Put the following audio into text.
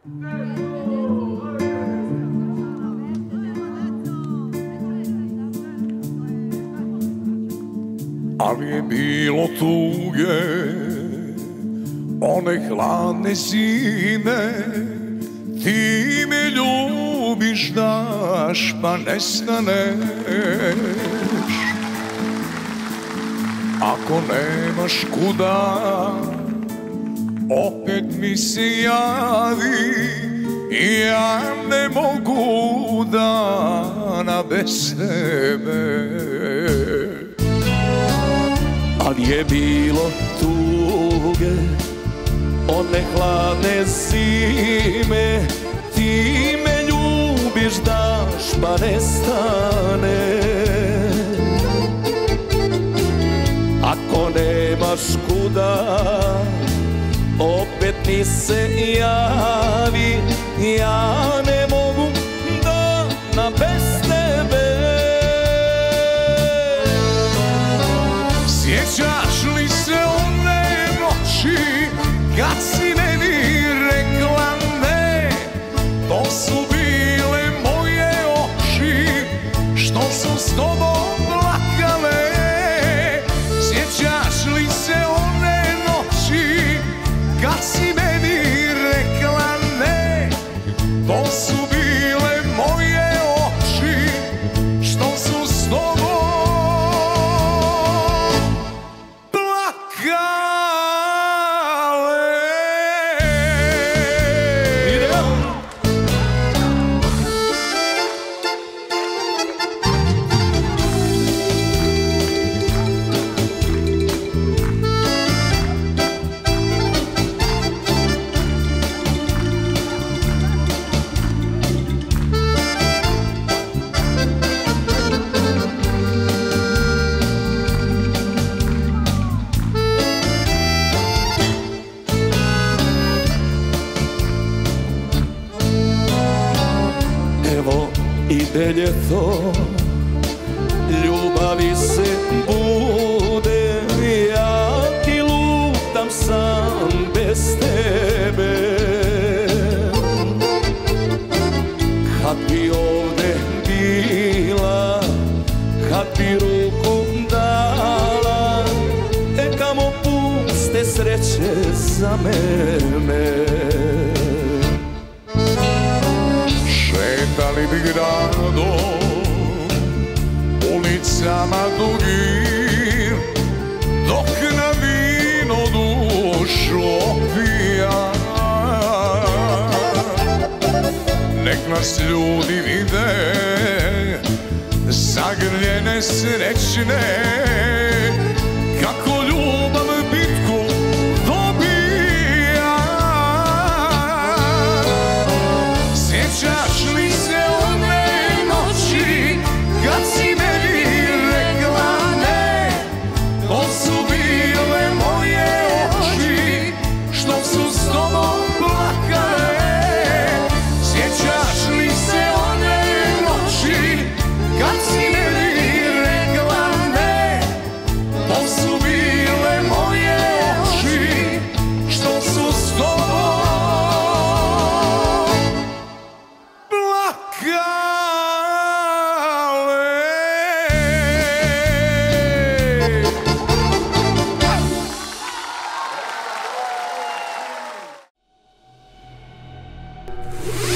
Ali je bilo tuge One hladne zime. Ti me ljubiš daš pa nestaneš Ako nemaš kuda Opet mi se javi Ja ne mogu dana bez tebe Ali je bilo tuge One hladne zime Ti me ljubiš daš pa nestane Ako nemaš kuda Opet mi se javi Ja ne ide ljeto Ljubavi se bude Ja ti lutam sam bez tebe. Kad bi ovde bila Kad bi ruku dala E kamo puste sreće za mene Nek nas ljudi vide Zagrljene srećne. Kako ljubav bitku dobija. Sjećaš li Música